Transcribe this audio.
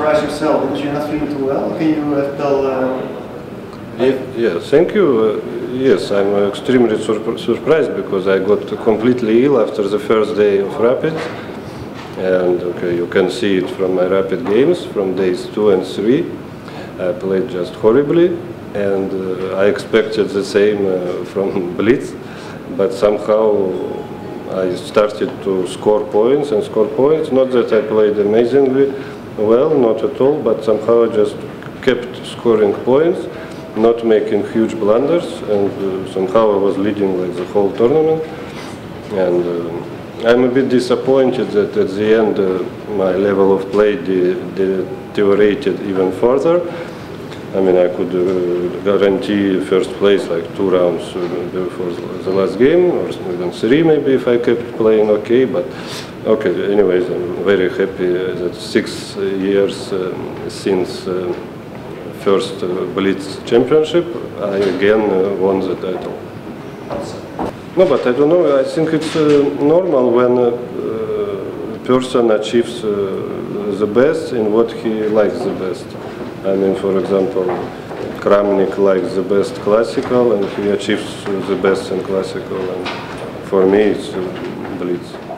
surprise yourself because you're not feeling too well? Can you uh, tell? Uh, Ye- Yeah, thank you. Uh, yes, I'm extremely surp- surprised because I got completely ill after the first day of Rapid. And okay, you can see it from my Rapid games from days two and three. I played just horribly, and uh, I expected the same uh, from Blitz, but somehow I started to score points and score points. Not that I played amazingly well, not at all, but somehow I just kept scoring points, not making huge blunders, and uh, somehow I was leading like the whole tournament. And uh, I'm a bit disappointed that at the end uh, my level of play de- deteriorated even further. I mean, I could uh, guarantee first place like two rounds uh, before the- the last game, or even three maybe if I kept playing okay. But okay, anyways, I'm very happy uh, that six uh, years um, since uh, first uh, Blitz championship, I again uh, won the title. No, but I don't know. I think it's uh, normal when a uh, person achieves uh, the best in what he likes the best. I mean, for example, Kramnik likes the best classical, and he achieves the best in classical. And for me, it's Blitz.